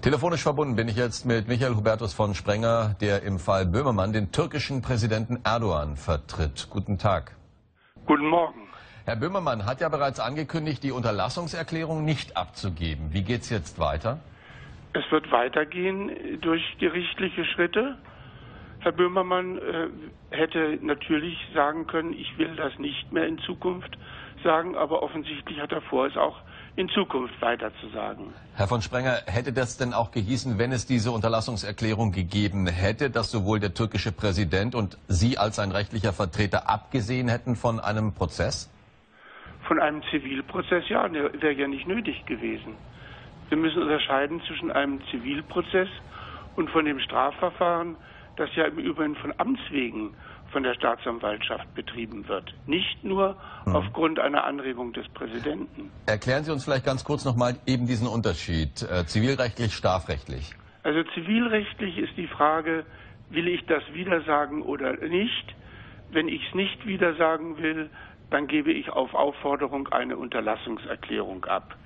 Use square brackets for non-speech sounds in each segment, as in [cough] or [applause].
Telefonisch verbunden bin ich jetzt mit Michael Hubertus von Sprenger, der im Fall Böhmermann den türkischen Präsidenten Erdogan vertritt. Guten Tag. Guten Morgen. Herr Böhmermann hat ja bereits angekündigt, die Unterlassungserklärung nicht abzugeben. Wie geht es jetzt weiter? Es wird weitergehen durch gerichtliche Schritte. Herr Böhmermann äh, hätte natürlich sagen können, ich will das nicht mehr in Zukunft sagen, aber offensichtlich hat er vor, es auch in Zukunft weiter zu sagen. Herr von Sprenger, hätte das denn auch gehießen, wenn es diese Unterlassungserklärung gegeben hätte, dass sowohl der türkische Präsident und Sie als sein rechtlicher Vertreter abgesehen hätten von einem Prozess? Von einem Zivilprozess, ja, der wäre ja nicht nötig gewesen. Wir müssen unterscheiden zwischen einem Zivilprozess und von dem Strafverfahren, das ja im Übrigen von Amts wegen von der Staatsanwaltschaft betrieben wird. Nicht nur mhm. aufgrund einer Anregung des Präsidenten. Erklären Sie uns vielleicht ganz kurz nochmal eben diesen Unterschied, äh, zivilrechtlich, strafrechtlich. Also zivilrechtlich ist die Frage, will ich das wieder sagen oder nicht? Wenn ich es nicht wieder sagen will, dann gebe ich auf Aufforderung eine Unterlassungserklärung ab.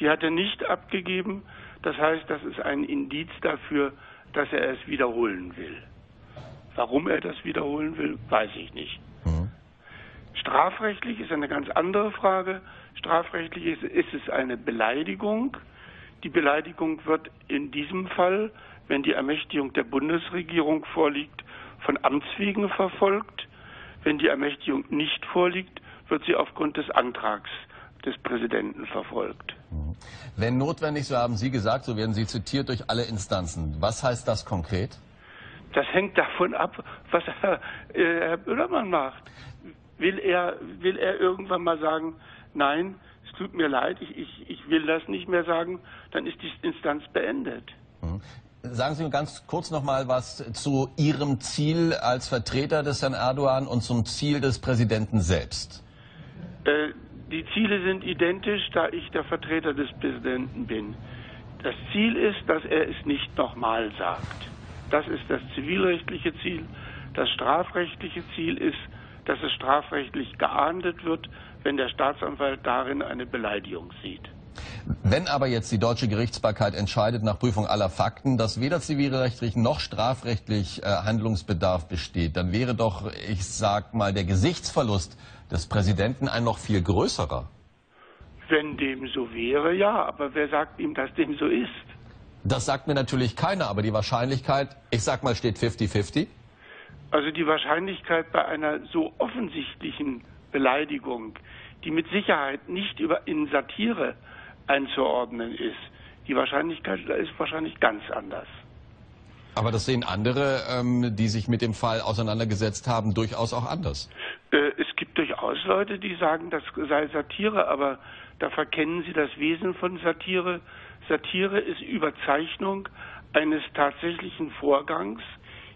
Die hat er nicht abgegeben. Das heißt, das ist ein Indiz dafür, dass er es wiederholen will. Warum er das wiederholen will, weiß ich nicht. Mhm. Strafrechtlich ist eine ganz andere Frage. Strafrechtlich ist, ist es eine Beleidigung. Die Beleidigung wird in diesem Fall, wenn die Ermächtigung der Bundesregierung vorliegt, von Amts wegen verfolgt. Wenn die Ermächtigung nicht vorliegt, wird sie aufgrund des Antrags des Präsidenten verfolgt. Mhm. Wenn notwendig, so haben Sie gesagt, so werden Sie zitiert durch alle Instanzen. Was heißt das konkret? Das hängt davon ab, was [laughs] Herr, äh, Herr Böhmermann macht. Will er, will er irgendwann mal sagen, nein, es tut mir leid, ich, ich, ich will das nicht mehr sagen, dann ist die Instanz beendet. Mhm. Sagen Sie ganz kurz noch mal was zu Ihrem Ziel als Vertreter des Herrn Erdogan und zum Ziel des Präsidenten selbst. Äh, die Ziele sind identisch, da ich der Vertreter des Präsidenten bin. Das Ziel ist, dass er es nicht nochmal sagt. Das ist das zivilrechtliche Ziel. Das strafrechtliche Ziel ist, dass es strafrechtlich geahndet wird, wenn der Staatsanwalt darin eine Beleidigung sieht. Wenn aber jetzt die deutsche Gerichtsbarkeit entscheidet nach Prüfung aller Fakten, dass weder zivilrechtlich noch strafrechtlich äh, Handlungsbedarf besteht, dann wäre doch, ich sag mal, der Gesichtsverlust des Präsidenten ein noch viel größerer. Wenn dem so wäre, ja, aber wer sagt ihm, dass dem so ist? Das sagt mir natürlich keiner, aber die Wahrscheinlichkeit, ich sag mal, steht 50-50? Also die Wahrscheinlichkeit bei einer so offensichtlichen Beleidigung, die mit Sicherheit nicht über in Satire einzuordnen ist, die Wahrscheinlichkeit ist wahrscheinlich ganz anders. Aber das sehen andere, ähm, die sich mit dem Fall auseinandergesetzt haben, durchaus auch anders. Äh, gibt durchaus Leute, die sagen, das sei Satire, aber da verkennen sie das Wesen von Satire. Satire ist Überzeichnung eines tatsächlichen Vorgangs.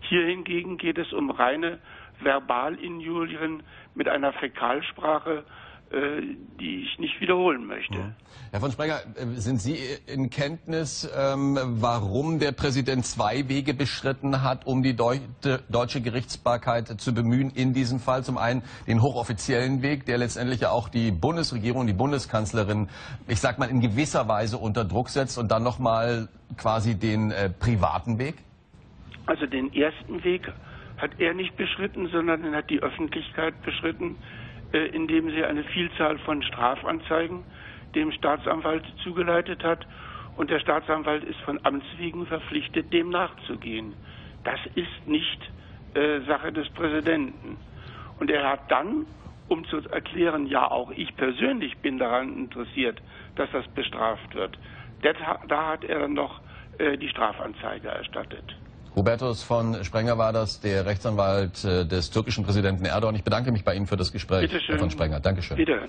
Hier hingegen geht es um reine Verbalinjurien mit einer Fäkalsprache, die ich nicht wiederholen möchte. Ja. Herr von Sprenger, äh, sind Sie in Kenntnis, ähm, warum der Präsident zwei Wege beschritten hat, um die deutsche Gerichtsbarkeit zu bemühen in diesem Fall? Zum einen den hochoffiziellen Weg, der letztendlich ja auch die Bundesregierung, die Bundeskanzlerin, ich sag mal, in gewisser Weise unter Druck setzt und dann nochmal quasi den äh, privaten Weg? Also den ersten Weg hat er nicht beschritten, sondern hat die Öffentlichkeit beschritten äh, indem sie eine Vielzahl von Strafanzeigen dem Staatsanwalt zugeleitet hat. Und der Staatsanwalt ist von Amts wegen verpflichtet, dem nachzugehen. Das ist nicht äh, Sache des Präsidenten. Und er hat dann, um zu erklären, ja, auch ich persönlich bin daran interessiert, dass das bestraft wird, da hat er dann noch äh, die Strafanzeige erstattet. Hubertus von Sprenger war das, der Rechtsanwalt äh, des türkischen Präsidenten Erdogan. Ich bedanke mich bei Ihnen für das Gespräch, Bitte schön. Herr von Sprenger. Dankeschön. Bitte.